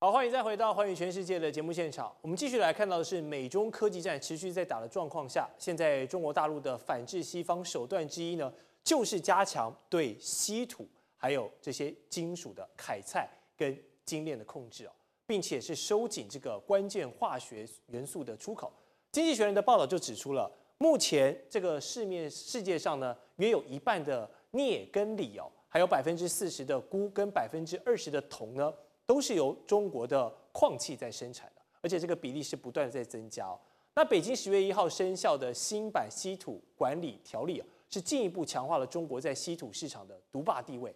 好，欢迎再回到《环宇全世界》的节目现场。我们继续来看到的是美中科技战持续在打的状况下，现在中国大陆的反制西方手段之一呢，就是加强对稀土还有这些金属的开采跟精炼的控制哦，并且是收紧这个关键化学元素的出口。经济学人的报道就指出了，目前这个市面世界上呢，约有一半的镍跟锂哦，还有百分之四十的钴跟百分之二十的铜呢。都是由中国的矿气在生产的，而且这个比例是不断在增加。那北京十月一号生效的新版稀土管理条例啊，是进一步强化了中国在稀土市场的独霸地位。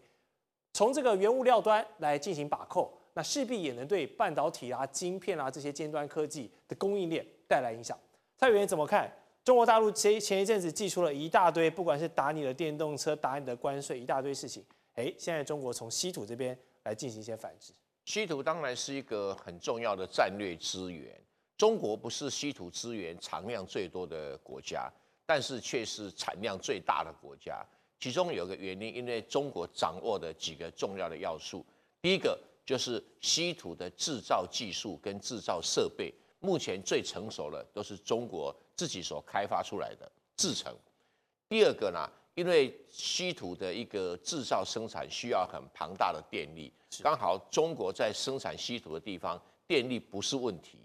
从这个原物料端来进行把控，那势必也能对半导体啊、晶片啊这些尖端科技的供应链带来影响。蔡委员怎么看？中国大陆前前一阵子寄出了一大堆，不管是打你的电动车、打你的关税，一大堆事情。哎，现在中国从稀土这边来进行一些反制。稀土当然是一个很重要的战略资源，中国不是稀土资源产量最多的国家，但是却是产量最大的国家。其中有个原因，因为中国掌握的几个重要的要素，第一个就是稀土的制造技术跟制造设备，目前最成熟的都是中国自己所开发出来的制成。第二个呢？因为稀土的一个制造生产需要很庞大的电力，刚好中国在生产稀土的地方电力不是问题。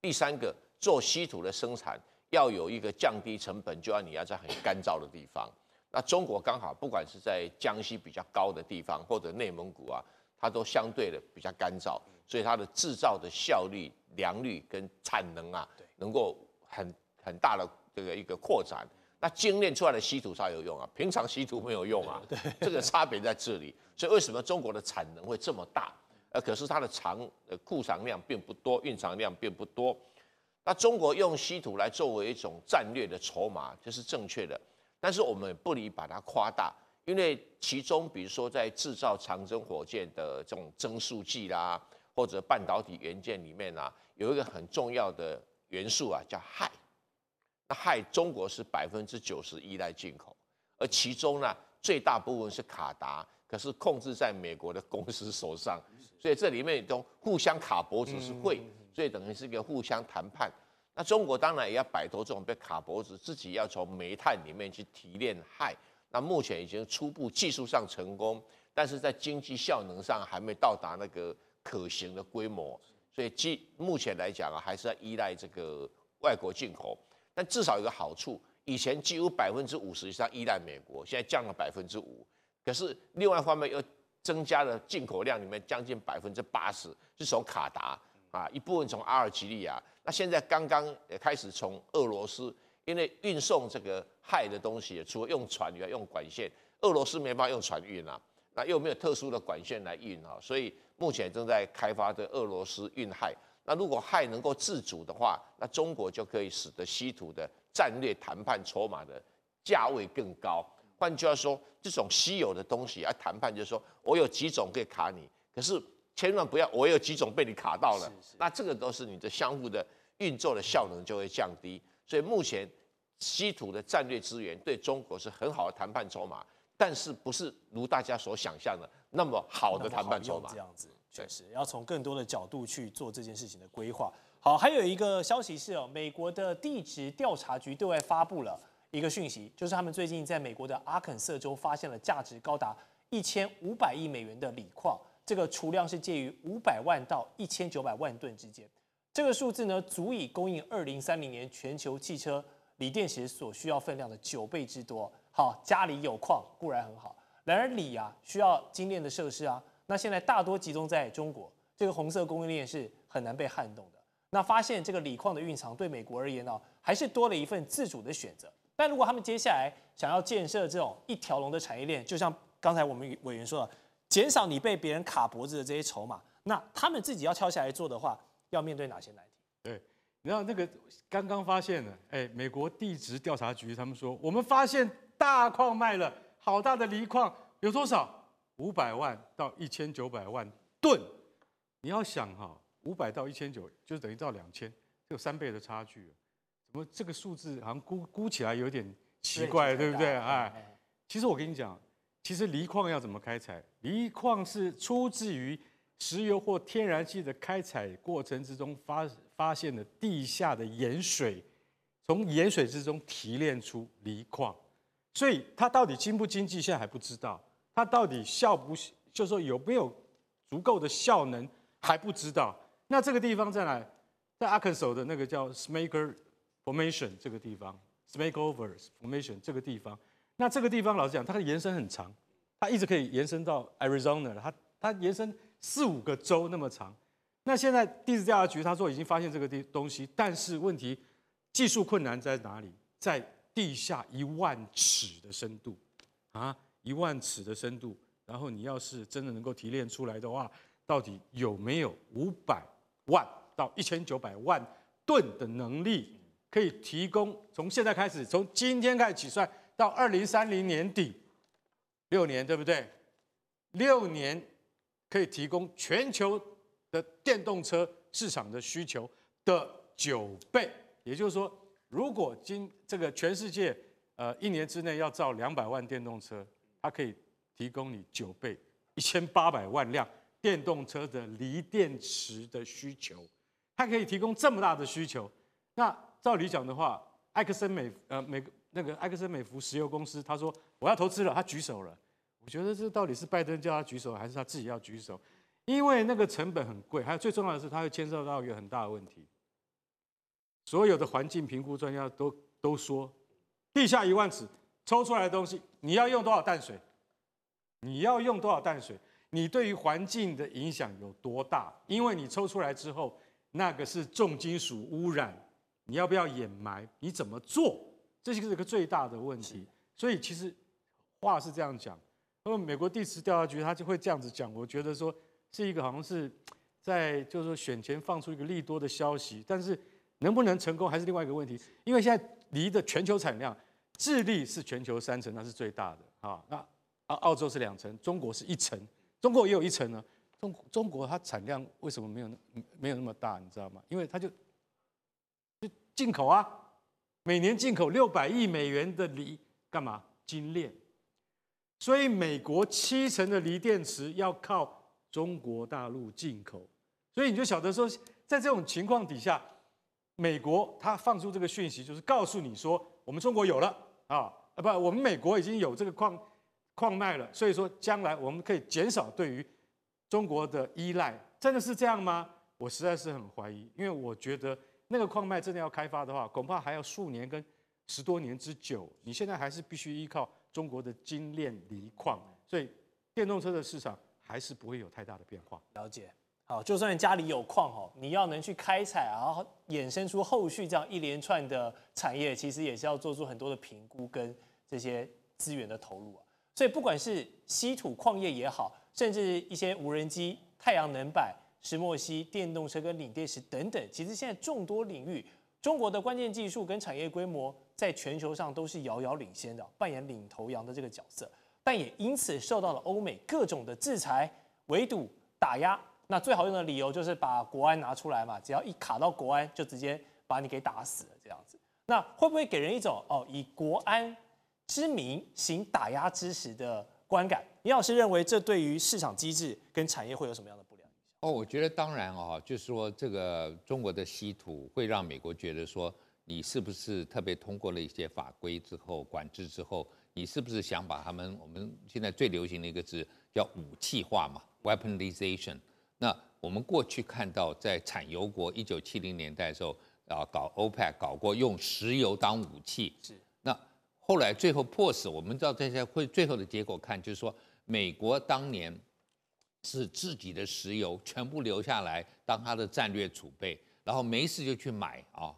第三个，做稀土的生产要有一个降低成本，就要你要在很干燥的地方。那中国刚好不管是在江西比较高的地方，或者内蒙古啊，它都相对的比较干燥，所以它的制造的效率、良率跟产能啊，能够很很大的这个一个扩展。那精炼出来的稀土才有用啊，平常稀土没有用啊。对，这个差别在这里。所以为什么中国的产能会这么大？呃，可是它的藏呃库藏量并不多，蕴藏量并不多。那中国用稀土来作为一种战略的筹码，这是正确的。但是我们不宜把它夸大，因为其中比如说在制造长征火箭的这种增速剂啦，或者半导体元件里面啊，有一个很重要的元素啊，叫氦。那害中国是百分之九十依赖进口，而其中呢最大部分是卡达，可是控制在美国的公司手上，所以这里面都互相卡脖子是会，所以等于是一个互相谈判。那中国当然也要摆脱这种被卡脖子，自己要从煤炭里面去提炼氦。那目前已经初步技术上成功，但是在经济效能上还没到达那个可行的规模，所以基目前来讲啊，还是要依赖这个外国进口。但至少有个好处，以前几乎百分之五十以上依赖美国，现在降了百分之五。可是另外一方面又增加了进口量，里面将近百分之八十是从卡达啊，一部分从阿尔及利亚。那现在刚刚也开始从俄罗斯，因为运送这个氦的东西，除了用船，以外用管线，俄罗斯没办法用船运啊，那又没有特殊的管线来运啊，所以目前正在开发的俄罗斯运氦。那如果氦能够自主的话，那中国就可以使得稀土的战略谈判筹码的价位更高。换句话说，这种稀有的东西，啊谈判就是说我有几种可以卡你，可是千万不要我有几种被你卡到了，那这个都是你的相互的运作的效能就会降低。所以目前稀土的战略资源对中国是很好的谈判筹码，但是不是如大家所想象的那么好的谈判筹码。这样子。确实要从更多的角度去做这件事情的规划。好，还有一个消息是哦，美国的地质调查局对外发布了一个讯息，就是他们最近在美国的阿肯色州发现了价值高达一千五百亿美元的锂矿，这个储量是介于五百万到一千九百万吨之间。这个数字呢，足以供应二零三零年全球汽车锂电池所需要分量的九倍之多。好，家里有矿固然很好，然而锂啊，需要精炼的设施啊。那现在大多集中在中国，这个红色供应链是很难被撼动的。那发现这个锂矿的蕴藏对美国而言呢，还是多了一份自主的选择。但如果他们接下来想要建设这种一条龙的产业链，就像刚才我们委员说的，减少你被别人卡脖子的这些筹码，那他们自己要跳下来做的话，要面对哪些难题？对，你知道那个刚刚发现了，哎，美国地质调查局他们说，我们发现大矿脉了，好大的锂矿，有多少？五百万到一千九百万吨，你要想哈，五百到一千九就等于到两千，有三倍的差距。怎么这个数字好像估估起来有点奇怪，对不对？哎，其实我跟你讲，其实锂矿要怎么开采？锂矿是出自于石油或天然气的开采过程之中发发现了地下的盐水，从盐水之中提炼出锂矿，所以它到底经不经济现在还不知道，它到底效不，就是说有没有足够的效能还不知道。那这个地方在哪？在阿肯色的那个叫 Smaker Formation 这个地方，Smakeover Formation 这个地方，那这个地方老实讲，它的延伸很长，它一直可以延伸到 Arizona，它它延伸四五个州那么长。那现在地质调查局他说已经发现这个地东西，但是问题技术困难在哪里？在地下一万尺的深度啊，一万尺的深度，然后你要是真的能够提炼出来的话，到底有没有五百万？到一千九百万吨的能力，可以提供从现在开始，从今天开始起算到二零三零年底，六年对不对？六年可以提供全球的电动车市场的需求的九倍。也就是说，如果今这个全世界呃一年之内要造两百万电动车，它可以提供你九倍一千八百万辆电动车的锂电池的需求。它可以提供这么大的需求，那照理讲的话，埃克森美呃美那个埃克森美孚石油公司，他说我要投资了，他举手了。我觉得这到底是拜登叫他举手，还是他自己要举手？因为那个成本很贵，还有最重要的是，它会牵涉到一个很大的问题。所有的环境评估专家都都说，地下一万尺抽出来的东西，你要用多少淡水？你要用多少淡水？你对于环境的影响有多大？因为你抽出来之后。那个是重金属污染，你要不要掩埋？你怎么做？这就是一个最大的问题。所以其实话是这样讲，那么美国地质调查局他就会这样子讲。我觉得说是一个好像是在就是说选前放出一个利多的消息，但是能不能成功还是另外一个问题。因为现在离的全球产量，智利是全球三成，那是最大的啊。那啊澳洲是两成，中国是一成，中国也有一成呢。中中国它产量为什么没有那没有那么大？你知道吗？因为它就就进口啊，每年进口六百亿美元的锂，干嘛？精炼。所以美国七成的锂电池要靠中国大陆进口。所以你就晓得说，在这种情况底下，美国它放出这个讯息，就是告诉你说，我们中国有了啊不，我们美国已经有这个矿矿脉了，所以说将来我们可以减少对于。中国的依赖真的是这样吗？我实在是很怀疑，因为我觉得那个矿脉真的要开发的话，恐怕还要数年跟十多年之久。你现在还是必须依靠中国的精炼锂矿，所以电动车的市场还是不会有太大的变化。了解，好，就算家里有矿哦，你要能去开采，然后衍生出后续这样一连串的产业，其实也是要做出很多的评估跟这些资源的投入啊。所以不管是稀土矿业也好，甚至一些无人机、太阳能板、石墨烯、电动车跟锂电池等等，其实现在众多领域，中国的关键技术跟产业规模在全球上都是遥遥领先的，扮演领头羊的这个角色，但也因此受到了欧美各种的制裁、围堵、打压。那最好用的理由就是把国安拿出来嘛，只要一卡到国安，就直接把你给打死了这样子。那会不会给人一种哦，以国安之名行打压之实的？观感，李老师认为这对于市场机制跟产业会有什么样的不良影响？哦，我觉得当然哦，就是说这个中国的稀土会让美国觉得说，你是不是特别通过了一些法规之后管制之后，你是不是想把他们我们现在最流行的一个字叫武器化嘛，weaponization。那我们过去看到在产油国一九七零年代的时候啊，搞 OPEC 搞过用石油当武器。是那。后来最后迫使我们知道这些会最后的结果看，就是说美国当年是自己的石油全部留下来当它的战略储备，然后没事就去买啊，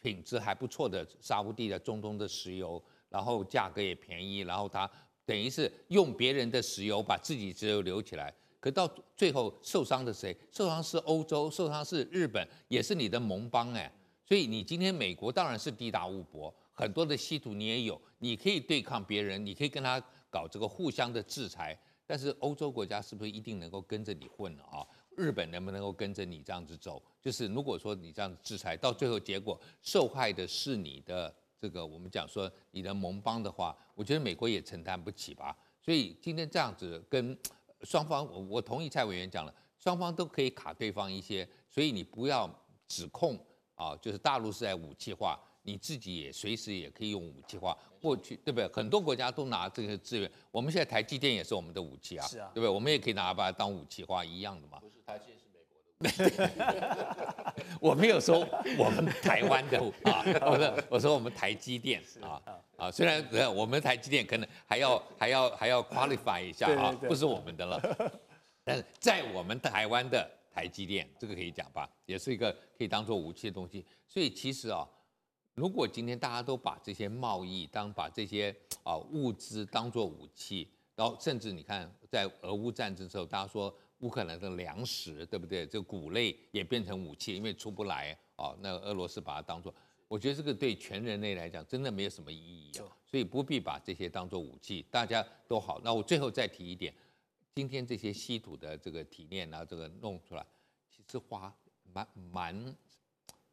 品质还不错的沙地的中东的石油，然后价格也便宜，然后它等于是用别人的石油把自己石油留起来，可到最后受伤的谁？受伤是欧洲，受伤是日本，也是你的盟邦哎，所以你今天美国当然是地大物博。很多的稀土你也有，你可以对抗别人，你可以跟他搞这个互相的制裁。但是欧洲国家是不是一定能够跟着你混了啊？日本能不能够跟着你这样子走？就是如果说你这样制裁，到最后结果受害的是你的这个我们讲说你的盟邦的话，我觉得美国也承担不起吧。所以今天这样子跟双方，我我同意蔡委员讲了，双方都可以卡对方一些，所以你不要指控啊，就是大陆是在武器化，你自己也随时也可以用武器化。过去对不对？很多国家都拿这些资源，我们现在台积电也是我们的武器啊，是啊对不对？我们也可以拿它把它当武器化一样的嘛。不是台积电是美国的。我没有说我们台湾的啊，我说我说我们台积电啊啊，虽然呃我们台积电可能还要还要还要 qualify 一下啊不是我们的了，但是在我们台湾的台积电，这个可以讲吧，也是一个可以当做武器的东西。所以其实啊，如果今天大家都把这些贸易当把这些啊物资当做武器，然后甚至你看在俄乌战争的时候，大家说乌克兰的粮食对不对？这谷类也变成武器，因为出不来哦，那俄罗斯把它当做，我觉得这个对全人类来讲真的没有什么意义啊，所以不必把这些当做武器，大家都好。那我最后再提一点，今天这些稀土的这个提炼啊，这个弄出来，其实花蛮蛮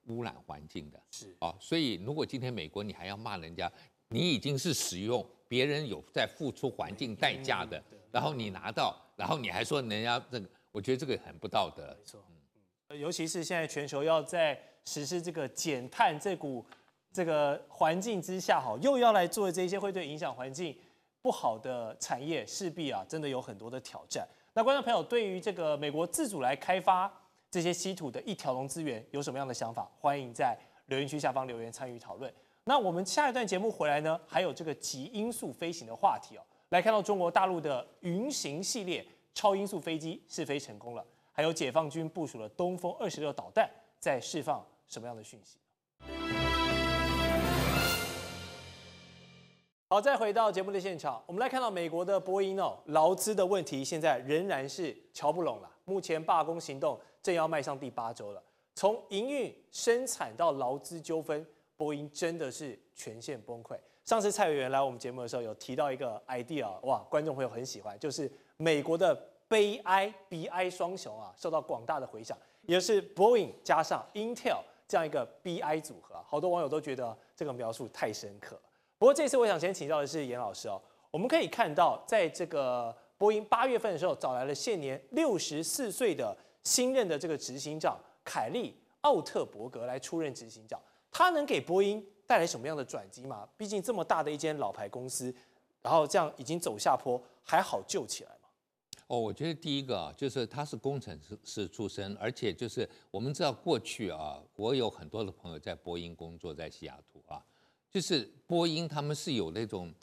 污染环境的。是啊，所以如果今天美国你还要骂人家，你已经是使用别人有在付出环境代价的，然后你拿到，然后你还说人家这个，我觉得这个很不道德没。错，呃尤其是现在全球要在实施这个减碳这股这个环境之下，哈，又要来做这些会对影响环境不好的产业，势必啊，真的有很多的挑战。那观众朋友对于这个美国自主来开发这些稀土的一条龙资源有什么样的想法？欢迎在留言区下方留言参与讨论。那我们下一段节目回来呢，还有这个极音速飞行的话题哦，来看到中国大陆的云行系列超音速飞机试飞成功了，还有解放军部署了东风二十六导弹在释放什么样的讯息？好，再回到节目的现场，我们来看到美国的波音哦，劳资的问题现在仍然是瞧不拢了。目前罢工行动正要迈向第八周了，从营运、生产到劳资纠纷，波音真的是全线崩溃。上次蔡委员来我们节目的时候有提到一个 idea，哇，观众朋友很喜欢，就是美国的悲哀 BI 双雄啊，受到广大的回响，也是 Boeing 加上 Intel 这样一个 BI 组合，好多网友都觉得这个描述太深刻。不过这次我想先请教的是严老师哦，我们可以看到，在这个波音八月份的时候，找来了现年六十四岁的新任的这个执行长凯利奥特伯格来出任执行长，他能给波音带来什么样的转机吗？毕竟这么大的一间老牌公司，然后这样已经走下坡，还好救起来吗？哦，我觉得第一个啊，就是他是工程师师出身，而且就是我们知道过去啊，我有很多的朋友在波音工作，在西雅图啊，就是波音他们是有那种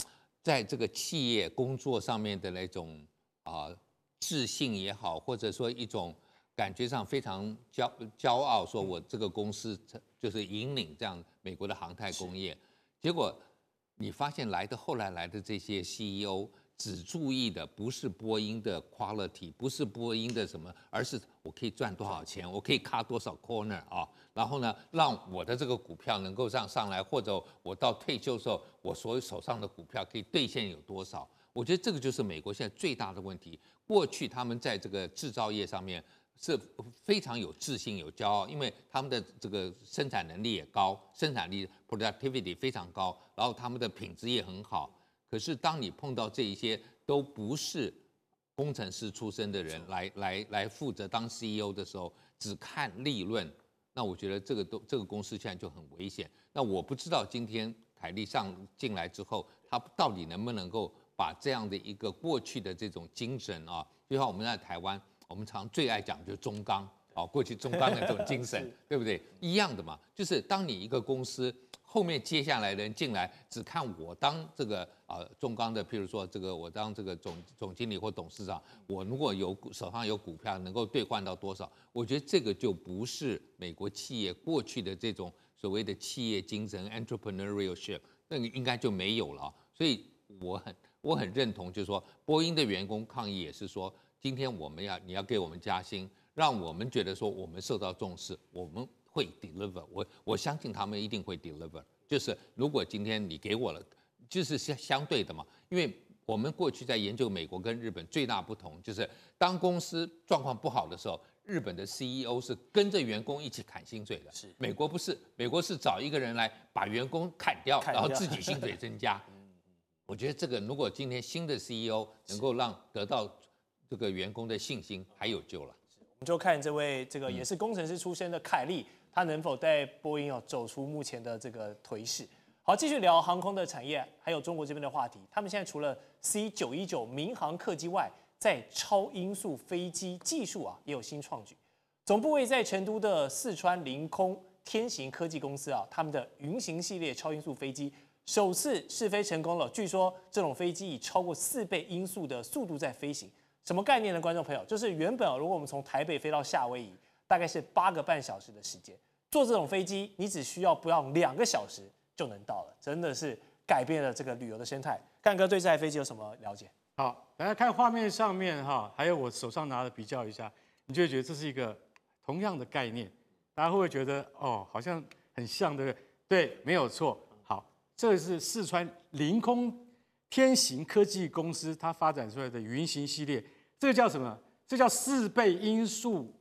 在这个企业工作上面的那种啊自信也好，或者说一种感觉上非常骄骄傲，说我这个公司就是引领这样美国的航太工业，结果你发现来的后来来的这些 CEO。只注意的不是波音的 quality，不是波音的什么，而是我可以赚多少钱，我可以卡多少 corner 啊，然后呢，让我的这个股票能够上上来，或者我到退休的时候，我所有手上的股票可以兑现有多少？我觉得这个就是美国现在最大的问题。过去他们在这个制造业上面是非常有自信、有骄傲，因为他们的这个生产能力也高，生产力 productivity 非常高，然后他们的品质也很好。可是，当你碰到这一些都不是工程师出身的人来来来负责当 CEO 的时候，只看利润，那我觉得这个都这个公司现在就很危险。那我不知道今天凯利上进来之后，他到底能不能够把这样的一个过去的这种精神啊，就像我们在台湾，我们常最爱讲就是中钢啊，过去中钢的这种精神，对不对？一样的嘛，就是当你一个公司。后面接下来的人进来，只看我当这个啊中钢的，譬如说这个我当这个总总经理或董事长，我如果有手上有股票能够兑换到多少，我觉得这个就不是美国企业过去的这种所谓的企业精神 （entrepreneurship），那个应该就没有了。所以我很我很认同，就是说波音的员工抗议也是说，今天我们要你要给我们加薪，让我们觉得说我们受到重视，我们。会 deliver，我我相信他们一定会 deliver。就是如果今天你给我了，就是相相对的嘛。因为我们过去在研究美国跟日本最大不同，就是当公司状况不好的时候，日本的 CEO 是跟着员工一起砍薪水的。是美国不是，美国是找一个人来把员工砍掉，砍掉然后自己薪水增加。我觉得这个如果今天新的 CEO 能够让得到这个员工的信心，还有救了。我们就看这位这个也是工程师出身的凯利，他能否带波音哦走出目前的这个颓势。好，继续聊航空的产业，还有中国这边的话题。他们现在除了 C 九一九民航客机外，在超音速飞机技术啊也有新创举。总部位在成都的四川凌空天行科技公司啊，他们的云行系列超音速飞机首次试飞成功了。据说这种飞机以超过四倍音速的速度在飞行。什么概念呢？观众朋友，就是原本如果我们从台北飞到夏威夷，大概是八个半小时的时间，坐这种飞机，你只需要不要两个小时就能到了，真的是改变了这个旅游的生态。干哥对这台飞机有什么了解？好，大家看画面上面哈，还有我手上拿的比较一下，你就会觉得这是一个同样的概念。大家会不会觉得哦，好像很像，对不对？对，没有错。好，这是四川凌空天行科技公司它发展出来的云行系列。这个叫什么？这叫四倍音速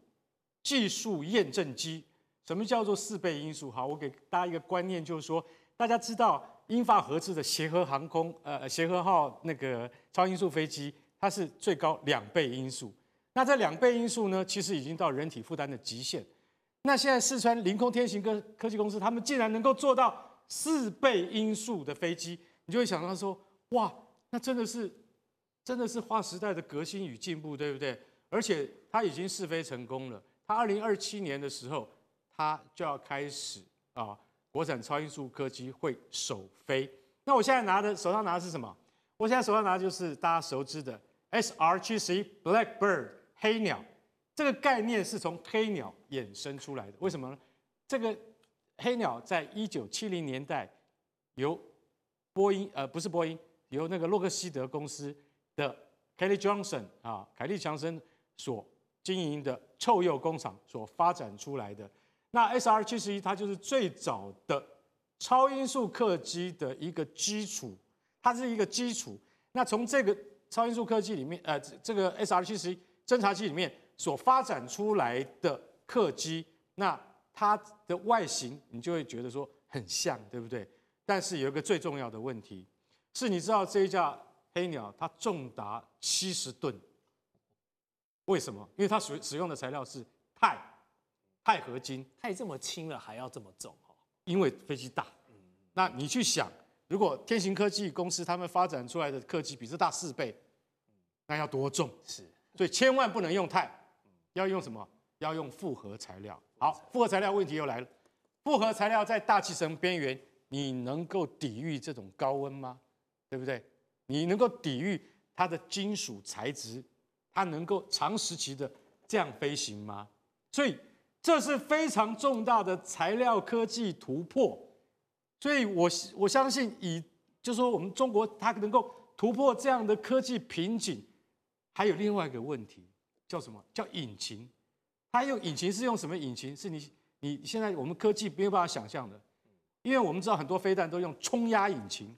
技术验证机。什么叫做四倍音速？好，我给大家一个观念，就是说，大家知道英法合资的协和航空，呃，协和号那个超音速飞机，它是最高两倍音速。那这两倍音速呢，其实已经到人体负担的极限。那现在四川凌空天行科科技公司，他们竟然能够做到四倍音速的飞机，你就会想到说，哇，那真的是。真的是划时代的革新与进步，对不对？而且它已经试飞成功了。它二零二七年的时候，它就要开始啊，国产超音速客机会首飞。那我现在拿的手上拿的是什么？我现在手上拿的就是大家熟知的 SR 七十一 Blackbird 黑鸟。这个概念是从黑鸟衍生出来的。为什么呢？这个黑鸟在一九七零年代由波音呃不是波音，由那个洛克希德公司。的 Kelly Johnson 啊，凯利强森所经营的臭鼬工厂所发展出来的那 SR 七十一，它就是最早的超音速客机的一个基础，它是一个基础。那从这个超音速客机里面，呃，这个 SR 七十一侦察机里面所发展出来的客机，那它的外形你就会觉得说很像，对不对？但是有一个最重要的问题，是你知道这一架。黑鸟它重达七十吨，为什么？因为它使使用的材料是钛，钛合金。钛这么轻了还要这么重哦？因为飞机大。那你去想，如果天行科技公司他们发展出来的客机比这大四倍，那要多重？是，所以千万不能用钛，要用什么？要用复合材料。好，复合材料问题又来了。复合材料在大气层边缘，你能够抵御这种高温吗？对不对？你能够抵御它的金属材质，它能够长时期的这样飞行吗？所以这是非常重大的材料科技突破。所以我我相信，以就说我们中国它能够突破这样的科技瓶颈，还有另外一个问题叫什么？叫引擎。它用引擎是用什么引擎？是你你现在我们科技没有办法想象的，因为我们知道很多飞弹都用冲压引擎。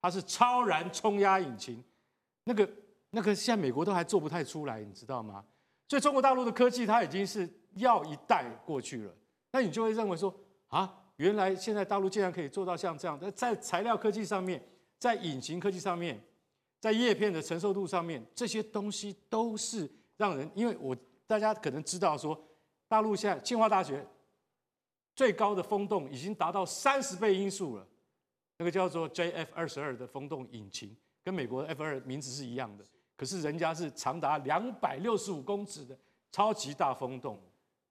它是超燃冲压引擎，那个那个现在美国都还做不太出来，你知道吗？所以中国大陆的科技它已经是要一代过去了。那你就会认为说啊，原来现在大陆竟然可以做到像这样，在材料科技上面，在引擎科技上面，在叶片的承受度上面，这些东西都是让人，因为我大家可能知道说，大陆现在清华大学最高的风洞已经达到三十倍音速了。那个叫做 JF 二十二的风洞引擎，跟美国 F 二名字是一样的，可是人家是长达两百六十五公尺的超级大风洞，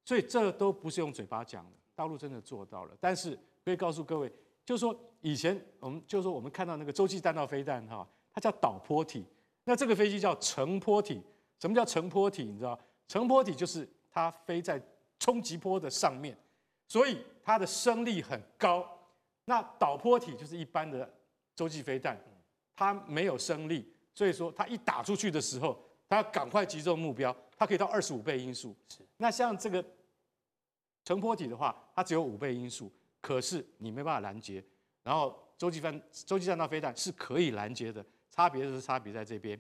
所以这都不是用嘴巴讲的，大陆真的做到了。但是可以告诉各位，就是说以前我们就是说我们看到那个洲际弹道飞弹哈，它叫导坡体，那这个飞机叫乘坡体。什么叫乘坡体？你知道，乘坡体就是它飞在冲击波的上面，所以它的升力很高。那导坡体就是一般的洲际飞弹，它没有升力，所以说它一打出去的时候，它要赶快击中目标，它可以到二十五倍音速。是，那像这个乘坡体的话，它只有五倍音速，可是你没办法拦截。然后洲际飞洲际弹道飞弹是可以拦截的，差别就是差别在这边。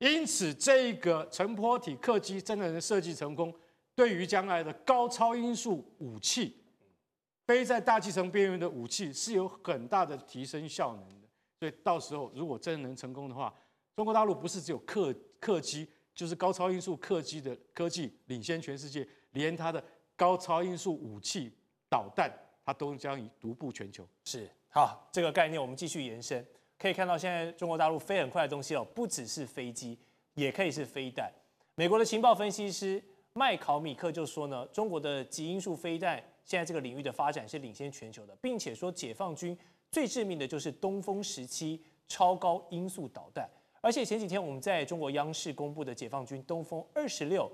因此，这个乘坡体客机真的能设计成功，对于将来的高超音速武器。飞在大气层边缘的武器是有很大的提升效能的，所以到时候如果真的能成功的话，中国大陆不是只有客客机，就是高超音速客机的科技领先全世界，连它的高超音速武器导弹，它都将以独步全球。是好，这个概念我们继续延伸，可以看到现在中国大陆飞很快的东西哦，不只是飞机，也可以是飞弹。美国的情报分析师麦考米克就说呢，中国的极音速飞弹现在这个领域的发展是领先全球的，并且说解放军最致命的就是东风十七超高音速导弹。而且前几天我们在中国央视公布的解放军东风二十六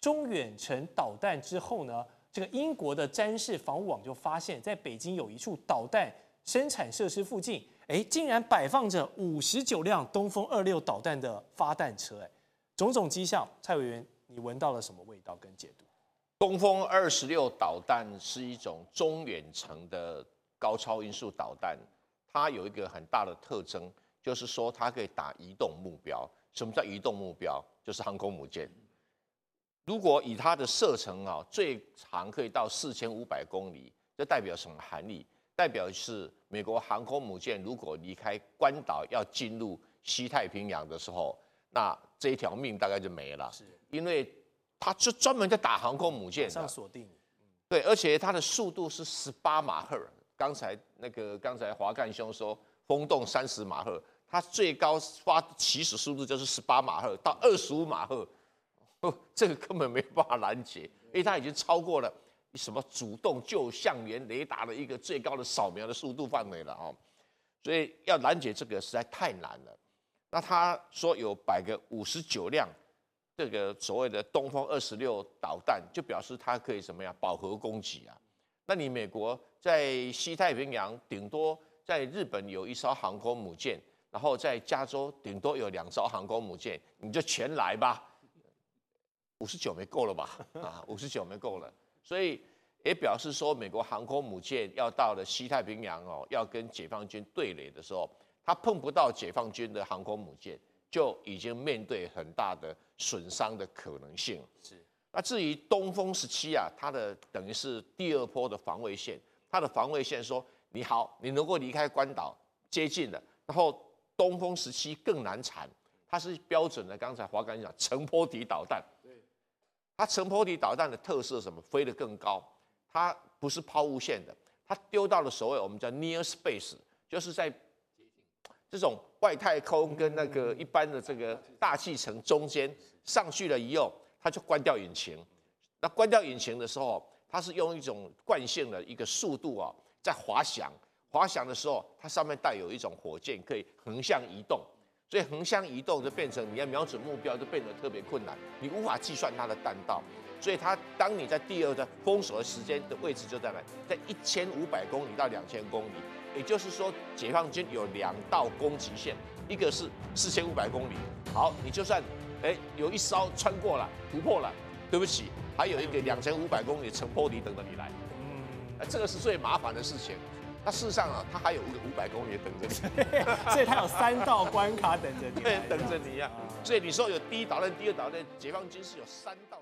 中远程导弹之后呢，这个英国的詹氏防务网就发现，在北京有一处导弹生产设施附近，哎，竟然摆放着五十九辆东风二六导弹的发弹车，哎，种种迹象，蔡委员，你闻到了什么味道跟解读？东风二十六导弹是一种中远程的高超音速导弹，它有一个很大的特征。就是说，它可以打移动目标。什么叫移动目标？就是航空母舰。如果以它的射程啊，最长可以到四千五百公里，这代表什么含义？代表是美国航空母舰如果离开关岛要进入西太平洋的时候，那这一条命大概就没了。是，因为它就专门在打航空母舰上锁定。对，而且它的速度是十八马赫。刚才那个刚才华干兄说。风洞三十马赫，它最高发起始速度就是十八马赫到二十五马赫，哦，这个根本没办法拦截，因为它已经超过了什么主动就向源雷达的一个最高的扫描的速度范围了哦，所以要拦截这个实在太难了。那他说有摆个五十九辆这个所谓的东风二十六导弹，就表示它可以什么样饱和攻击啊？那你美国在西太平洋顶多。在日本有一艘航空母舰，然后在加州顶多有两艘航空母舰，你就全来吧。五十九没够了吧？啊，五十九没够了，所以也表示说，美国航空母舰要到了西太平洋哦，要跟解放军对垒的时候，它碰不到解放军的航空母舰，就已经面对很大的损伤的可能性。是。那至于东风十七啊，它的等于是第二波的防卫线，它的防卫线说。你好，你能够离开关岛接近了，然后东风十七更难缠，它是标准的。刚才华刚讲乘波底导弹，对，它乘波底导弹的特色什么？飞得更高，它不是抛物线的，它丢到了所谓我们叫 near space，就是在这种外太空跟那个一般的这个大气层中间上去了以后，它就关掉引擎。那关掉引擎的时候，它是用一种惯性的一个速度啊。在滑翔，滑翔的时候，它上面带有一种火箭，可以横向移动，所以横向移动就变成你要瞄准目标就变得特别困难，你无法计算它的弹道，所以它当你在第二的封锁的时间的位置就在哪，在一千五百公里到两千公里，也就是说，解放军有两道攻击线，一个是四千五百公里，好，你就算哎有一艘穿过了突破了，对不起，还有一个两千五百公里乘坡底等着你来。嗯这个是最麻烦的事情。那事实上啊，它还有一个五百公里等着你，所以它有三道关卡等着你，对等着你呀。所以你说有第一导弹、第二导弹，解放军是有三道。